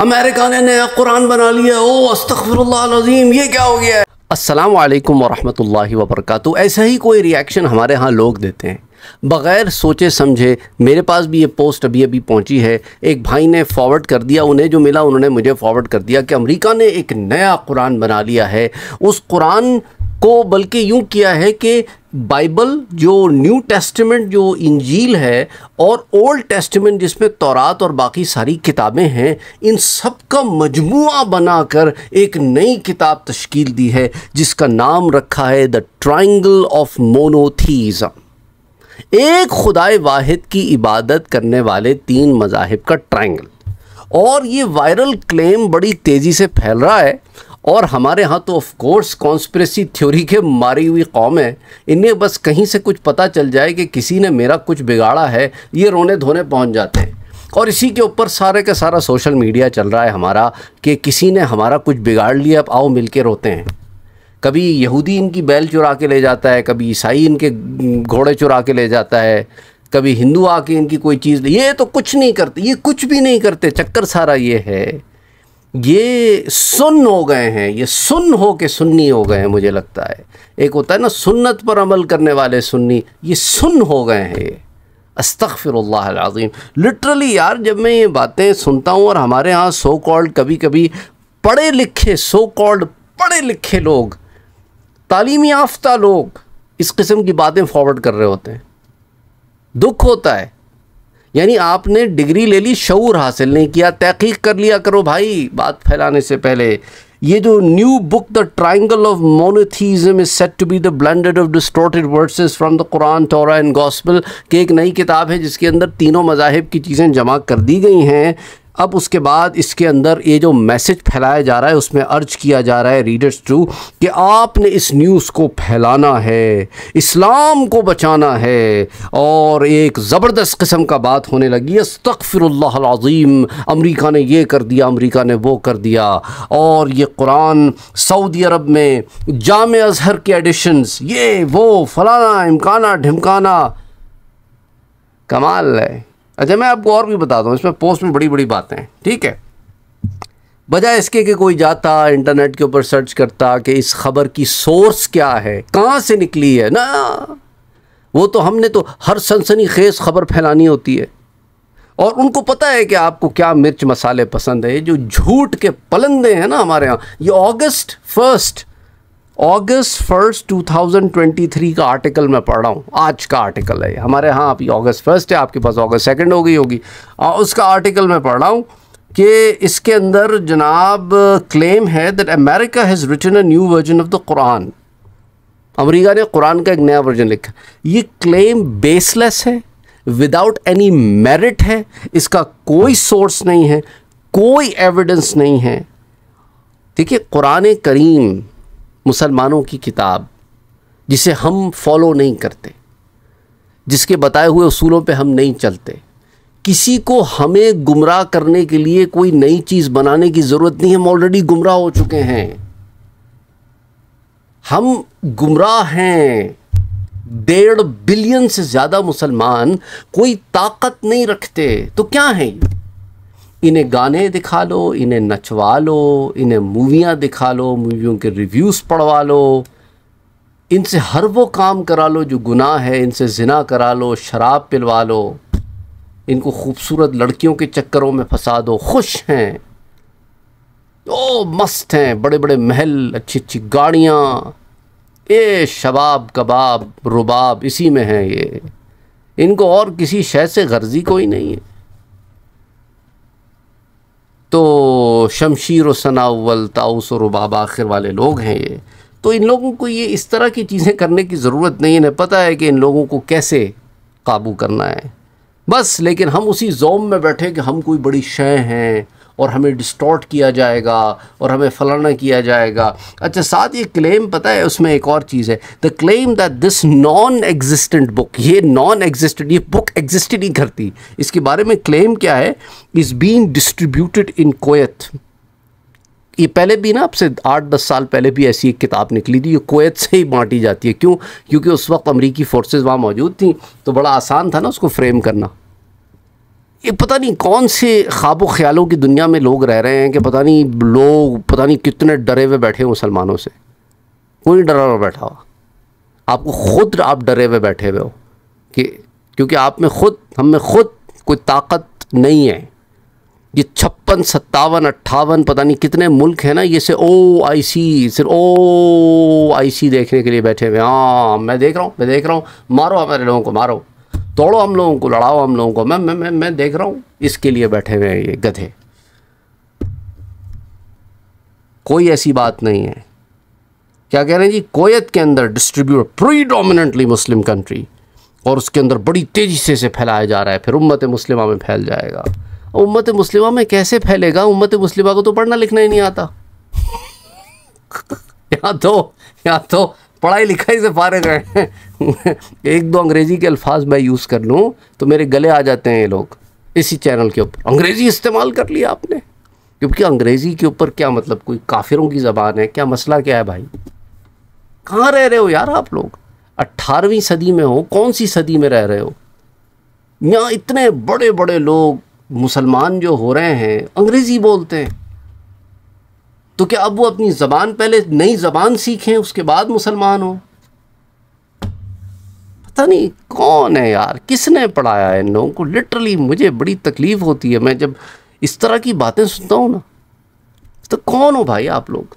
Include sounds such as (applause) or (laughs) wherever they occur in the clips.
America ने नया कुरान बना लिया। ओ, अस्तगफिरुल्लाह ये क्या हो गया? है अस्सलाम वालेकुम ऐसा ही कोई रिएक्शन हमारे यहाँ लोग देते हैं। बग़ैर सोचे समझे, मेरे पास भी ये पोस्ट अभी अभी पहुँची है। एक भाई ने फॉरवर्ड कर दिया उन्हें, जो मिला उन्होंने मुझे फॉरवर्ड कर दिया कि अमेरिका ने एक नया कुरान बना लिया है। उस कुरान को बल्कि यूँ किया है कि बाइबल, जो न्यू टेस्टमेंट, जो इंजील है और ओल्ड टेस्टमेंट, जिसमें तौरात और बाकी सारी किताबें हैं, इन सब का मजमुआ बनाकर एक नई किताब तश्कील दी है, जिसका नाम रखा है द ट्राइंगल ऑफ़ मोनोथीज़म। एक खुदाए वाहिद की इबादत करने वाले तीन मजाहब का ट्राइंगल। और ये वायरल क्लेम बड़ी तेज़ी से फैल रहा है और हमारे यहाँ तो ऑफ़ कोर्स कॉन्स्परेसी थ्योरी के मारी हुई कौम है। इन्हें बस कहीं से कुछ पता चल जाए कि किसी ने मेरा कुछ बिगाड़ा है, ये रोने धोने पहुँच जाते हैं। और इसी के ऊपर सारे का सारा सोशल मीडिया चल रहा है हमारा कि किसी ने हमारा कुछ बिगाड़ लिया, अब आओ मिल के रोते हैं। कभी यहूदी इनकी बैल चुरा के ले जाता है, कभी ईसाई इनके घोड़े चुरा के ले जाता है, कभी हिंदू आके इनकी कोई चीज़ ये तो कुछ नहीं करते, ये कुछ भी नहीं करते, चक्कर सारा ये है। ये सुन हो गए हैं, ये सुन हो के सुन्नी हो गए हैं मुझे लगता है। एक होता है ना, सुन्नत पर अमल करने वाले सुन्नी, ये सुन हो गए हैं ये। अस्तफ़िरल्लाज़ीम लिटरली यार, जब मैं ये बातें सुनता हूँ और हमारे यहाँ सो कॉल्ड कभी कभी पढ़े लिखे सो कॉल्ड पढ़े लिखे लोग, तालीमी याफ्ता लोग, इस किस्म की बातें फॉरवर्ड कर रहे होते हैं। दुख होता है। यानी आपने डिग्री ले ली शूर हासिल नहीं किया, तहकीक कर लिया करो भाई। बात फैलाने से पहले, ये जो new book the triangle of monotheism is set to be the blended of distorted verses from the Quran Torah and gospel की एक नई किताब है जिसके अंदर तीनों मजाहब की चीज़ें जमा कर दी गई हैं। अब उसके बाद इसके अंदर ये जो मैसेज फैलाया जा रहा है, उसमें अर्ज़ किया जा रहा है रीडर्स टू कि आपने इस न्यूज़ को फैलाना है, इस्लाम को बचाना है, और एक ज़बरदस्त किस्म का बात होने लगी। अस्तफ़िरल्लाज़ीम अमरीका ने ये कर दिया, अमरीका ने वो कर दिया। और ये कुरान सऊदी अरब में जाम अजहर के एडिशंस ये वो फलाना, इमकाना, ढिमकाना, कमाल है। अच्छा मैं आपको और भी बता दूँ, इसमें पोस्ट में बड़ी बड़ी बातें हैं, ठीक है? बजाय इसके कि कोई जाता इंटरनेट के ऊपर सर्च करता कि इस खबर की सोर्स क्या है, कहाँ से निकली है, ना? वो तो हमने तो हर सनसनी खेज खबर फैलानी होती है। और उनको पता है कि आपको क्या मिर्च मसाले पसंद है जो झूठ के पलंदे हैं ना हमारे यहाँ, ये अगस्त फ़र्स्ट अगस्त फ़र्स्ट 2023 का आर्टिकल मैं पढ़ रहा हूँ। आज का आर्टिकल है हमारे यहाँ अभी अगस्त फ़र्स्ट है, आपके पास अगस्त सेकंड हो गई होगी। उसका आर्टिकल मैं पढ़ रहा हूँ कि इसके अंदर जनाब क्लेम है that America has written a new version of the Quran America ने कुरान का एक नया वर्जन लिखा। ये क्लेम बेसलेस है विदाउट एनी मेरिट है, इसका कोई सोर्स नहीं है, कोई एविडेंस नहीं है। देखिए कुरान करीम मुसलमानों की किताब, जिसे हम फॉलो नहीं करते, जिसके बताए हुए असूलों पे हम नहीं चलते। किसी को हमें गुमराह करने के लिए कोई नई चीज़ बनाने की ज़रूरत नहीं, हम ऑलरेडी गुमराह हो चुके हैं। हम गुमराह हैं। डेढ़ बिलियन से ज़्यादा मुसलमान कोई ताकत नहीं रखते। तो क्या है इन्हें गाने दिखा लो, इन्हें नचवा लो, इन्हें मूवियाँ दिखा लो, मूवियों के रिव्यूज़ पढ़वा लो। इनसे हर वो काम करा लो जो गुनाह है, इनसे ज़िना करा लो, शराब पिलवा लो। इनको खूबसूरत लड़कियों के चक्करों में फंसा दो। खुश हैं। ओ, मस्त हैं। बड़े बड़े महल अच्छी अच्छी गाड़ियाँ। ये शबाब, कबाब, रुबाब, इसी में हैं ये। इनको और किसी शय से गर्जी कोई नहीं है। तो शमशीर सनावल ताउस और बाबा आखिर वाले लोग हैं ये। तो इन लोगों को ये इस तरह की चीज़ें करने की ज़रूरत नहीं है। इन्हें पता है कि इन लोगों को कैसे काबू करना है। बस, लेकिन हम उसी जोम में बैठे कि हम कोई बड़ी शय हैं और हमें डिस्टॉर्ट किया जाएगा और हमें फलाना किया जाएगा। अच्छा साथ ये क्लेम पता है, उसमें एक और चीज़ है। The claim that this non existent book ये नॉन एग्जिस्टेंट ये बुक एग्जिस्ट नहीं करती। इसके बारे में क्लेम क्या है? Is been distributed in Kuwait ये पहले भी ना, आपसे आठ दस साल पहले भी ऐसी एक किताब निकली थी, ये कोयत से ही बांटी जाती है। क्यों? क्योंकि उस वक्त अमरीकी फ़ोर्सेज़ वहाँ मौजूद थी तो बड़ा आसान था ना उसको फ्रेम करना। ये पता नहीं कौन से ख्वाब ख्यालों की दुनिया में लोग रह रहे हैं कि पता नहीं लोग, पता नहीं कितने डरे हुए बैठे हैं मुसलमानों से। कोई डरा हुआ बैठा हुआ। आपको खुद आप डरे हुए बैठे हुए हो कि, क्योंकि आप में खुद, हम में खुद कोई ताकत नहीं है। ये छप्पन, सत्तावन, अट्ठावन, पता नहीं कितने मुल्क हैं ना, ये से ओ, आई, सी, सिर्फ़ ओ, आई, सी देखने के लिए बैठे हुए हाँ। मैं देख रहा हूँ, मैं देख रहा हूँ। मारो हमारे लोगों को, मारो। तोड़ो हम लोगों को, लड़ाओ हम लोगों को। मैं मैं मैं मैं देख रहा हूँ, इसके लिए बैठे हुए हैं ये गधे। कोई ऐसी बात नहीं है। क्या कह रहे हैं जी? कोयत के अंदर डिस्ट्रीब्यूट प्रीडोमिनेंटली मुस्लिम कंट्री और उसके अंदर बड़ी तेज़ी से से फैलाया जा रहा है। फिर उम्मत मुस्लिमा में फैल जाएगा। उम्मत मुस्लिमा में कैसे फैलेगा? उम्मत मुस्लिमा को तो पढ़ना लिखना ही नहीं आता। (laughs) यहाँ तो यहाँ तो पढ़ाई लिखाई से फारग हैं। एक दो अंग्रेज़ी के अल्फाज मैं यूज़ कर लूँ तो मेरे गले आ जाते हैं ये लोग। इसी चैनल के ऊपर। अंग्रेज़ी इस्तेमाल कर लिया आपने। क्योंकि अंग्रेज़ी के ऊपर क्या मतलब? कोई काफिरों की ज़बान है? क्या मसला क्या है भाई? कहाँ रह रहे हो यार आप लोग? अट्ठारहवीं सदी में हो? कौन सी सदी में रह रहे हो? यहाँ इतने बड़े बड़े लोग मुसलमान जो हो रहे हैं, अंग्रेज़ी बोलते हैं। तो क्या अब वो अपनी ज़बान पहले नई ज़बान सीखें उसके बाद मुसलमान हो? पता नहीं कौन है यार किसने पढ़ाया है इन लोगों को? लिटरली मुझे बड़ी तकलीफ़ होती है मैं जब इस तरह की बातें सुनता हूँ ना तो कौन हो भाई आप लोग?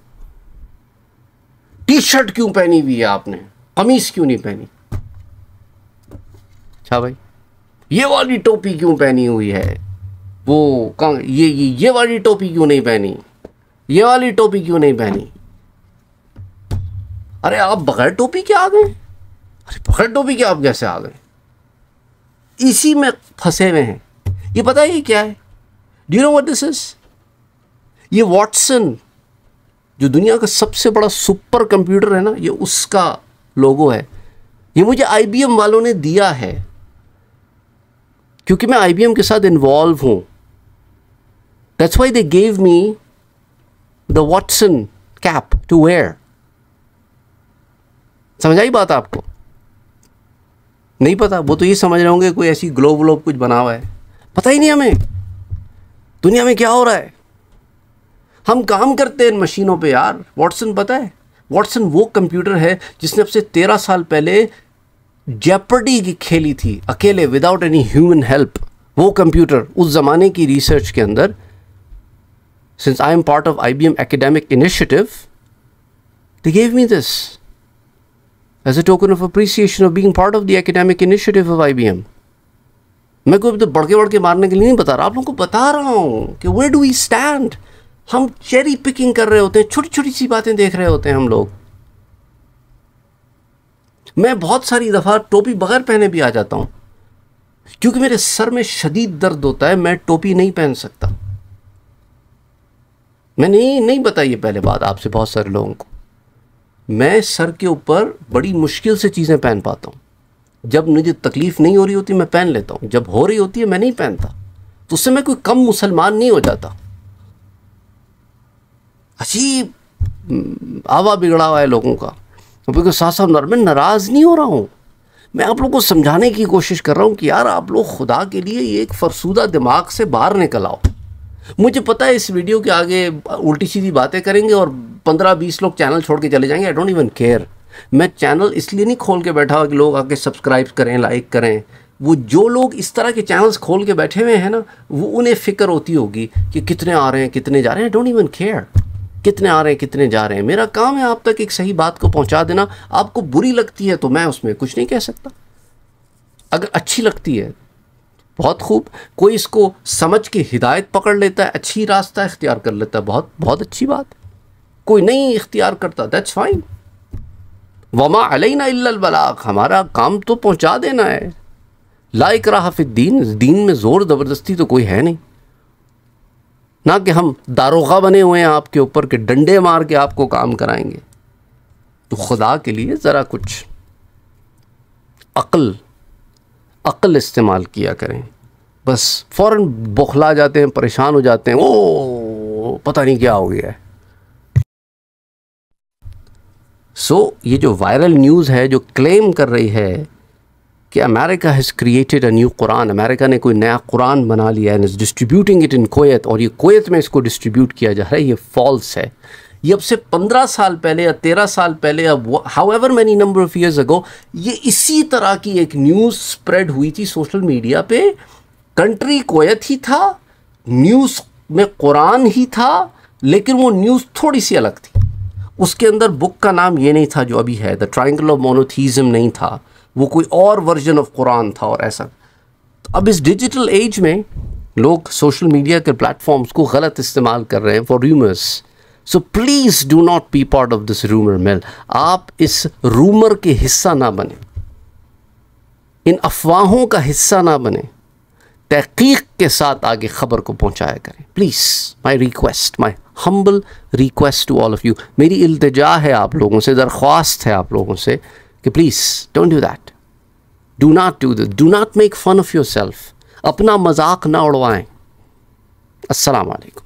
टी शर्ट क्यों पहनी हुई है आपने? कमीज क्यों नहीं पहनी? अच्छा भाई ये वाली टोपी क्यों पहनी हुई है? वो ये, ये वाली टोपी क्यों नहीं पहनी? ये वाली टोपी क्यों नहीं पहनी? अरे आप बगैर टोपी के आ गए? अरे बगैर टोपी के आप कैसे आ गए? इसी में फंसे हुए हैं। ये पता है क्या है? Do know what this is ये वॉटसन जो दुनिया का सबसे बड़ा सुपर कंप्यूटर है ना, ये उसका लोगो है। ये मुझे आईबीएम वालों ने दिया है। क्योंकि मैं आईबीएम के साथ इन्वॉल्व हूँ। That's why they gave me the Watson cap to wear समझ आई बात आपको? नहीं पता, वो तो ये समझ रहे होंगे कोई ऐसी ग्लोब व्लोब कुछ बना हुआ है। पता ही नहीं हमें। दुनिया में क्या हो रहा है? हम काम करते हैं इन मशीनों पे यार। वॉटसन पता है? वॉटसन वो कंप्यूटर है जिसने अब से तेरह साल पहले जेपर्डी की खेली थी, अकेले विदाउट एनी ह्यूमन हेल्प वो कंप्यूटर उस ज़माने की रिसर्च के अंदर of I B M academic initiative they gave me this as a token of appreciation of being part of the academic initiative of I B M मैं कोई तो बढ़के बढ़ के मारने के लिए नहीं बता रहा। आप लोगों को बता रहा हूँ कि वे डू वी स्टैंड हम चेरी पिकिंग कर रहे होते हैं छोटी छोटी सी बातें देख रहे होते हैं हम लोग। मैं बहुत सारी दफ़ा टोपी बगैर पहने भी आ जाता हूँ। क्योंकि मेरे सर में शदीद दर्द होता है, मैं टोपी नहीं पहन सकता। मैं नहीं नहीं बताइए पहले बात आपसे बहुत सारे लोगों को। मैं सर के ऊपर बड़ी मुश्किल से चीज़ें पहन पाता हूँ। जब मुझे तकलीफ़ नहीं हो रही होती मैं पहन लेता हूँ। जब हो रही होती है मैं नहीं पहनता। तो उससे मैं कोई कम मुसलमान नहीं हो जाता। अजीब हम्म, आवा बिगड़ा हुआ है लोगों का। क्योंकि साथ साथ मैं नाराज़ नहीं हो रहा हूँ। मैं आप लोग को समझाने की कोशिश कर रहा हूँ कि यार आप लोग खुदा के लिए एक फरसूदा दिमाग से बाहर निकल आओ। मुझे पता है इस वीडियो के आगे उल्टी सीधी बातें करेंगे और पंद्रह बीस लोग चैनल छोड़ के चले जाएँगे। आई डोंट इवन केयर मैं चैनल इसलिए नहीं खोल के बैठा हुआ कि लोग आके सब्सक्राइब करें लाइक करें। वो जो लोग इस तरह के चैनल्स खोल के बैठे हुए हैं ना, वो उन्हें फ़िक्र होती होगी कि कितने आ रहे हैं, कितने जा रहे हैं। डोंट इवन केयर कितने आ रहे हैं, कितने जा रहे हैं। मेरा काम है आप तक एक सही बात को पहुँचा देना। आपको बुरी लगती है तो मैं उसमें कुछ नहीं कह सकता। अगर अच्छी लगती है बहुत खूब। कोई इसको समझ के हिदायत पकड़ लेता है, अच्छी रास्ता इख्तियार कर लेता है, बहुत बहुत अच्छी बात। कोई नहीं इख्तियार करता दैट्स फाइन वमा अलैना इल्लल हमारा काम तो पहुँचा देना है। लाइक रहा फिर दीन दीन में ज़ोर ज़बरदस्ती तो कोई है नहीं। ना कि हम दारोगा बने हुए हैं आपके ऊपर के डंडे मार के आपको काम कराएँगे। तो खुदा के लिए ज़रा कुछ अक्ल अक्ल इस्तेमाल किया करें। बस फ़ौर बौखला जाते हैं परेशान हो जाते हैं ओ पता नहीं क्या हो गया है। सो so, ये जो वायरल न्यूज़ है जो क्लेम कर रही है कि America has created a new Quran America ने कोई नया कुरान बना लिया है is distributing it in Kuwait और ये कोयत में इसको डिस्ट्रीब्यूट किया जा रहा है ये फॉल्स है। ये अब से पंद्रह साल पहले या तेरह साल पहले अब however many number of years ago ये इसी तरह की एक न्यूज़ स्प्रेड हुई थी सोशल मीडिया पे। कंट्री कोयत ही था न्यूज़ में कुरान ही था, लेकिन वो न्यूज़ थोड़ी सी अलग थी। उसके अंदर बुक का नाम ये नहीं था जो अभी है द ट्राइंगल ऑफ़ मोनोथीज़म नहीं था। वो कोई और वर्जन ऑफ़ कुरान था और ऐसा। तो अब इस डिजिटल एज में लोग सोशल मीडिया के प्लेटफॉर्म्स को गलत इस्तेमाल कर रहे हैं for rumours so please do not be part of this rumour मिल आप इस रूमर के हिस्सा ना बने। इन अफवाहों का हिस्सा ना बने। तहकीक के साथ आगे ख़बर को पहुँचाया करें। Please my request my humble request to all of you मेरी इल्तजा है आप लोगों से, दरख्वास्त है आप लोगों से कि please don't do that do not do this do not make fun of yourself अपना मज़ाक ना उड़वाएँ। अस्सलाम वालेकुम।